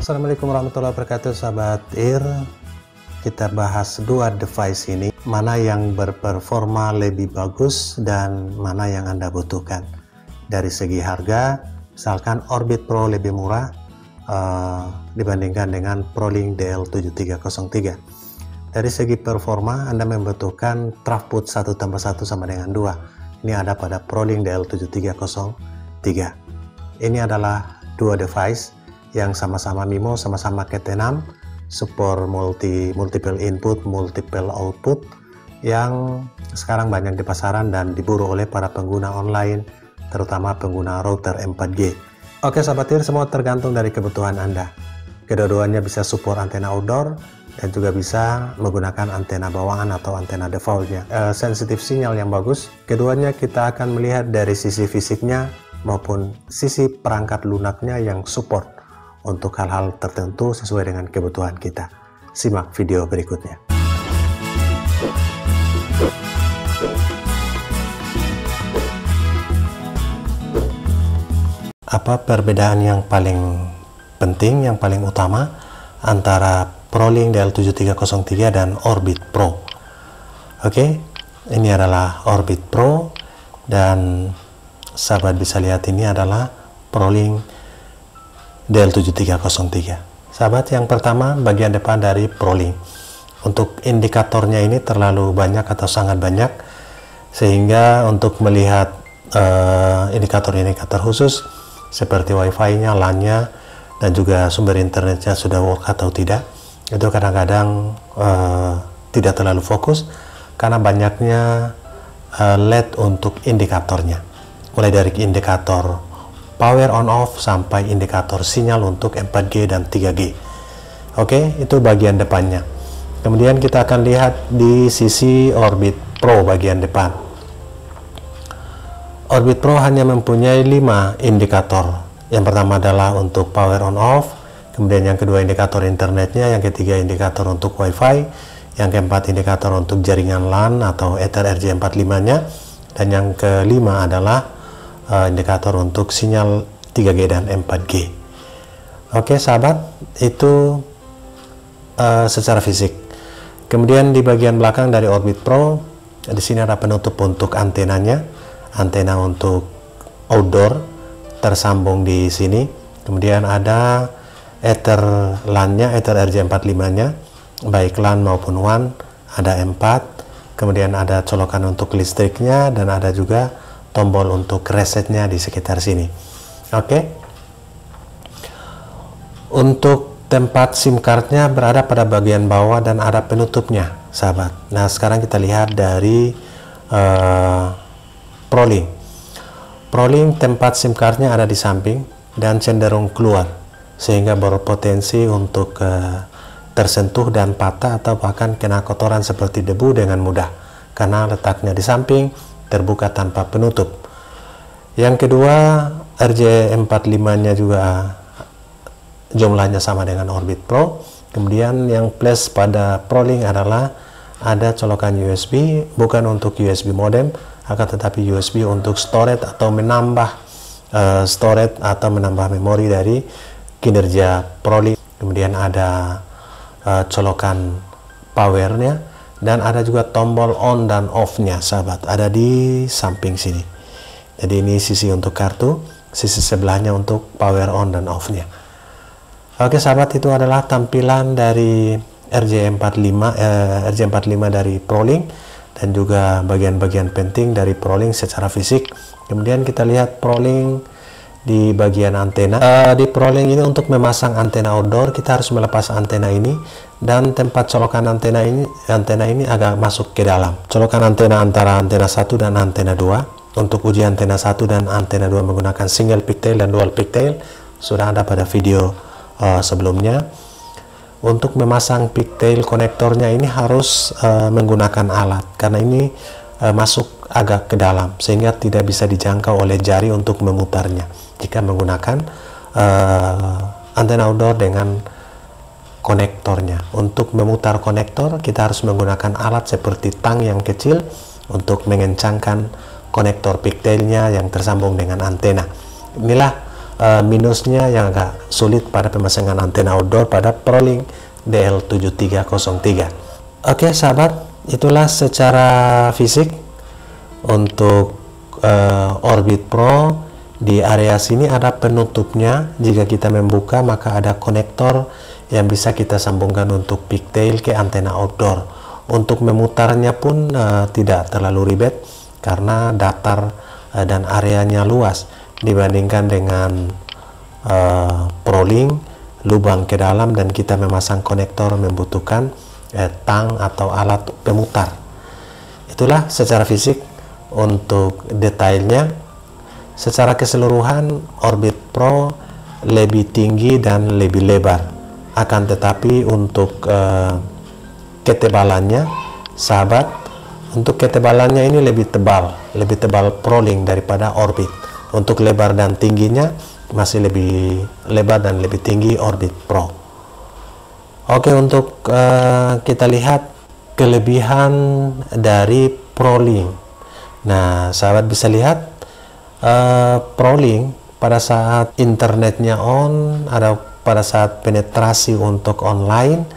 Assalamualaikum warahmatullahi wabarakatuh sahabat IR. Kita bahas dua device ini mana yang berperforma lebih bagus dan mana yang anda butuhkan. Dari segi harga misalkan Orbit Pro lebih murah uh, dibandingkan dengan ProLink DL7303 dari segi performa anda membutuhkan Trafput 1 tambah 1 sama dengan 2 ini ada pada ProLink DL7303 ini adalah dua device yang sama-sama MIMO, sama-sama Cat6, support multi multiple input, multiple output yang sekarang banyak di pasaran dan diburu oleh para pengguna online, terutama pengguna router 4G. Oke sahabat tir, semua tergantung dari kebutuhan Anda. Kedua-duanya bisa support antena outdoor dan juga bisa menggunakan antena bawahan atau antena defaultnya. E, sensitif sinyal yang bagus. Keduanya kita akan melihat dari sisi fisiknya maupun sisi perangkat lunaknya yang support untuk hal-hal tertentu sesuai dengan kebutuhan kita. Simak video berikutnya. Apa perbedaan yang paling penting, yang paling utama antara ProLink DL7303 dan Orbit Pro? Oke, ini adalah Orbit Pro dan sahabat bisa lihat ini adalah ProLink DL7303 sahabat yang pertama bagian depan dari ProLink untuk indikatornya ini terlalu banyak atau sangat banyak sehingga untuk melihat eh, indikator-indikator uh, khusus seperti wifi-nya, LAN-nya dan juga sumber internetnya sudah work atau tidak itu kadang-kadang uh, tidak terlalu fokus karena banyaknya uh, LED untuk indikatornya. Mulai dari indikator power on off sampai indikator sinyal untuk 4G dan 3G. Oke, itu bagian depannya. Kemudian kita akan lihat di sisi Orbit Pro bagian depan. Orbit Pro hanya mempunyai 5 indikator. Yang pertama adalah untuk power on off, kemudian yang kedua indikator internetnya, yang ketiga indikator untuk WiFi, yang keempat indikator untuk jaringan LAN atau Ether RJ45-nya, dan yang kelima adalah uh, indikator untuk sinyal 3G dan 4G. Oke, sahabat, itu uh, secara fisik. Kemudian di bagian belakang dari Orbit Pro, di sini ada penutup untuk antenanya, antena untuk outdoor tersambung di sini. Kemudian ada Ether LAN-nya, Ether RJ45-nya, baik LAN maupun WAN, ada M4, kemudian ada colokan untuk listriknya dan ada juga tombol untuk resetnya di sekitar sini. Oke? Okay. untuk tempat SIM cardnya berada pada bagian bawah dan ada penutupnya sahabat. Nah sekarang kita lihat dari uh, ProLink. ProLink tempat SIM cardnya ada di samping dan cenderung keluar sehingga berpotensi untuk uh, tersentuh dan patah atau bahkan kena kotoran seperti debu dengan mudah karena letaknya di samping terbuka tanpa penutup. Yang kedua, RJ45-nya juga jumlahnya sama dengan Orbit Pro. Kemudian yang plus pada ProLink adalah ada colokan USB, bukan untuk USB modem, akan tetapi USB untuk storage atau menambah uh, storage atau menambah memori dari kinerja ProLink. Kemudian ada uh, colokan powernya dan ada juga tombol on dan off nya sahabat. Ada di samping sini. Jadi ini sisi untuk kartu sisi sebelahnya untuk power on dan off nya oke sahabat itu adalah tampilan dari RJ45 eh, RJ45 dari ProLink dan juga bagian-bagian penting dari ProLink secara fisik. Kemudian kita lihat ProLink di bagian antena. Uh, di ProLink ini untuk memasang antena outdoor kita harus melepas antena ini dan tempat colokan antena ini antena ini agak masuk ke dalam. Colokan antena antara antena satu dan antena dua. Untuk uji antena satu dan antena dua menggunakan single pigtail dan dual pigtail sudah ada pada video uh, sebelumnya. Untuk memasang pigtail konektornya ini harus uh, menggunakan alat karena ini uh, masuk agak ke dalam sehingga tidak bisa dijangkau oleh jari untuk memutarnya jika menggunakan uh, antena outdoor dengan konektornya. Untuk memutar konektor, kita harus menggunakan alat seperti tang yang kecil untuk mengencangkan konektor pigtailnya yang tersambung dengan antena. Inilah uh, minusnya yang agak sulit pada pemasangan antena outdoor pada ProLink DL7303. Oke sahabat, itulah secara fisik untuk uh, Orbit Pro di area sini ada penutupnya. Jika kita membuka maka ada konektor yang bisa kita sambungkan untuk pigtail ke antena outdoor. Untuk memutarnya pun uh, tidak terlalu ribet karena datar uh, dan areanya luas. Dibandingkan dengan uh, prolink lubang ke dalam dan kita memasang konektor membutuhkan uh, tang atau alat pemutar. Itulah secara fisik untuk detailnya secara keseluruhan Orbit Pro lebih tinggi dan lebih lebar. Akan tetapi untuk uh, ketebalannya sahabat untuk ketebalannya ini lebih tebal lebih tebal Prolink daripada Orbit. Untuk lebar dan tingginya masih lebih lebar dan lebih tinggi Orbit Pro. Oke untuk uh, kita lihat kelebihan dari Prolink. Nah, sahabat bisa lihat uh, Prolink pada saat internetnya on, ada pada saat penetrasi untuk online,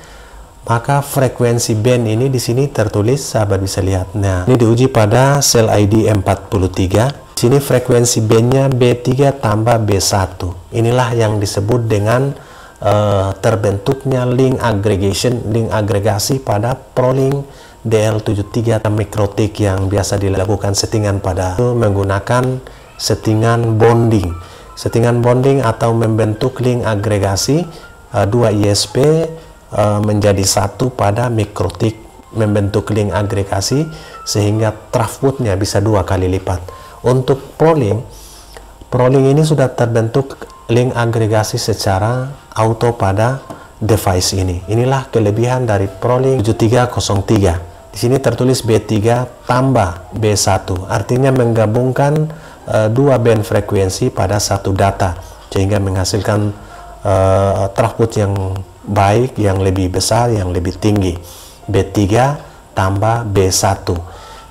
maka frekuensi band ini di sini tertulis sahabat bisa lihat. Nah, ini diuji pada sel ID 43. Di sini frekuensi bandnya B3 tambah B1. Inilah yang disebut dengan uh, terbentuknya link aggregation, link agregasi pada Prolink DL73 mikrotik yang biasa dilakukan settingan pada itu menggunakan settingan bonding. Settingan bonding atau membentuk link agregasi uh, dua ISP uh, menjadi satu pada mikrotik membentuk link agregasi sehingga throughputnya bisa dua kali lipat. Untuk ProLink ProLink ini sudah terbentuk link agregasi secara auto pada device ini. Inilah kelebihan dari ProLink 7303 di sini tertulis B3 tambah B1, artinya menggabungkan uh, dua band frekuensi pada satu data, sehingga menghasilkan uh, yang baik, yang lebih besar, yang lebih tinggi. B3 tambah B1.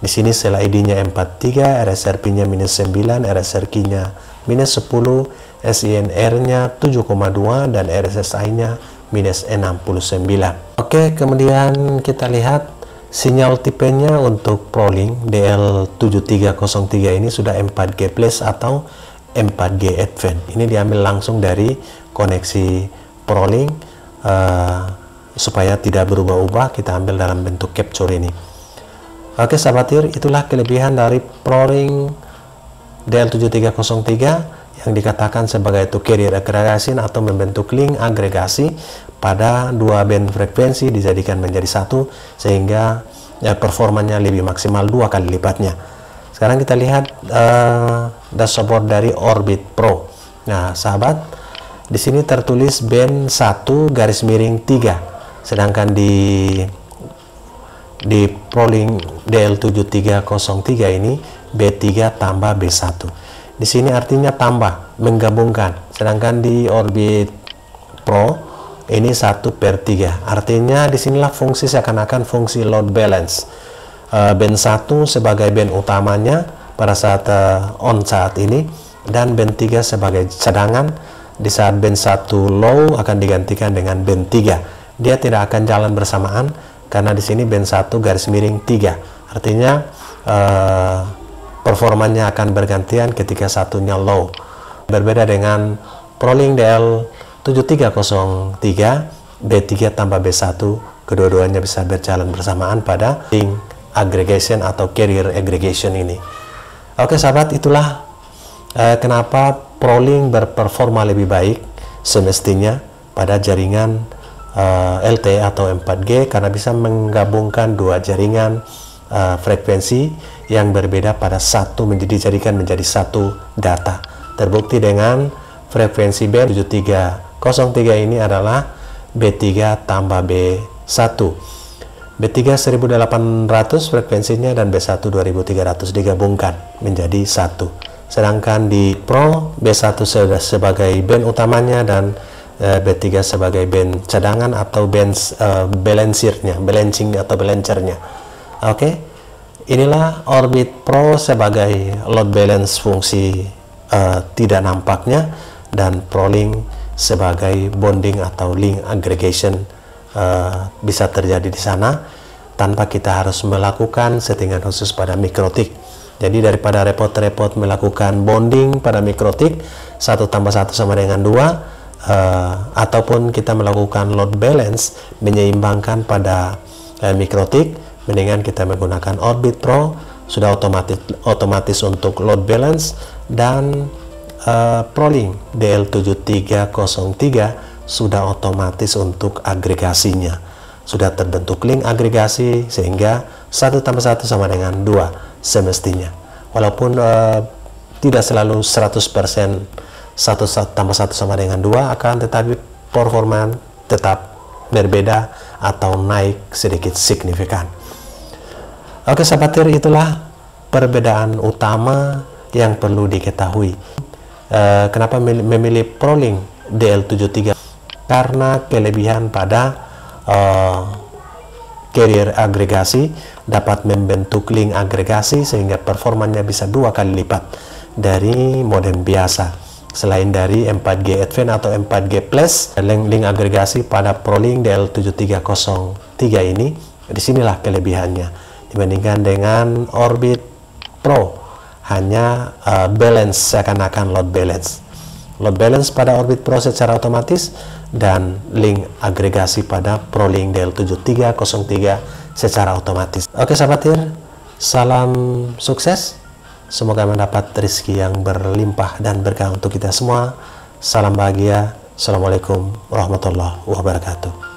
Di sini sel ID-nya 43, RSRP-nya minus 9, RSRQ-nya minus 10, SINR-nya 7,2, dan RSSI-nya minus 69. Oke, kemudian kita lihat Sinyal tipenya untuk ProLink DL7303 ini sudah 4G Plus atau 4G Advance. Ini diambil langsung dari koneksi ProLink uh, supaya tidak berubah-ubah kita ambil dalam bentuk capture ini. Oke sahabat tir, itulah kelebihan dari ProLink DL7303 yang dikatakan sebagai itu carrier aggregation atau membentuk link agregasi pada dua band frekuensi dijadikan menjadi satu sehingga ya, performanya lebih maksimal dua kali lipatnya. Sekarang kita lihat uh, dashboard dari Orbit Pro. Nah, sahabat, di sini tertulis band 1 garis miring 3. Sedangkan di di ProLink DL7303 ini B3 tambah B1. Di sini artinya tambah, menggabungkan. Sedangkan di Orbit Pro ini 1 per 3 artinya di sinilah fungsi seakan-akan fungsi load balance. Uh, band 1 sebagai band utamanya pada saat uh, on saat ini dan band 3 sebagai cadangan. Di saat band 1 low akan digantikan dengan band 3 dia tidak akan jalan bersamaan karena di sini band 1 garis miring 3 artinya uh, performanya akan bergantian ketika satunya low. Berbeda dengan ProLink DL 7303 B3 tambah B1 kedua-duanya bisa berjalan bersamaan pada link aggregation atau carrier aggregation ini. Oke sahabat itulah eh, kenapa ProLink berperforma lebih baik semestinya pada jaringan eh, LTE atau 4G karena bisa menggabungkan dua jaringan eh, frekuensi yang berbeda pada satu menjadi jaringan menjadi satu data. Terbukti dengan frekuensi band 73 03 ini adalah B3 tambah B1 B3 1800 frekuensinya dan B1 2300 digabungkan menjadi satu. Sedangkan di Pro B1 sudah sebagai band utamanya dan eh, B3 sebagai band cadangan atau band uh, balancernya balancing atau balancernya. Oke? Okay? inilah Orbit Pro sebagai load balance fungsi uh, tidak nampaknya dan ProLink sebagai bonding atau link aggregation uh, bisa terjadi di sana tanpa kita harus melakukan settingan khusus pada mikrotik. Jadi daripada repot-repot melakukan bonding pada mikrotik satu tambah satu sama dengan dua uh, ataupun kita melakukan load balance menyeimbangkan pada uh, mikrotik, mendingan kita menggunakan Orbit Pro sudah otomatis otomatis untuk load balance dan uh, ProLink DL7303 sudah otomatis untuk agregasinya. Sudah terbentuk link agregasi sehingga satu tambah satu sama dengan dua semestinya. Walaupun uh, tidak selalu 100% satu tambah satu sama dengan dua akan tetapi performa tetap berbeda atau naik sedikit signifikan. Oke sahabat itulah perbedaan utama yang perlu diketahui uh, kenapa memilih ProLink DL73 karena kelebihan pada uh, carrier agregasi dapat membentuk link agregasi sehingga performanya bisa dua kali lipat dari modem biasa. Selain dari 4G Advanced atau 4G Plus link, link agregasi pada ProLink DL7303 ini di sinilah kelebihannya. Dibandingkan dengan Orbit Pro hanya uh, balance seakan-akan load balance load balance pada Orbit Pro secara otomatis dan link agregasi pada ProLink DL7303 secara otomatis. Oke sahabat tir, salam sukses. Semoga mendapat rezeki yang berlimpah dan berkah untuk kita semua. Salam bahagia. Assalamualaikum warahmatullahi wabarakatuh.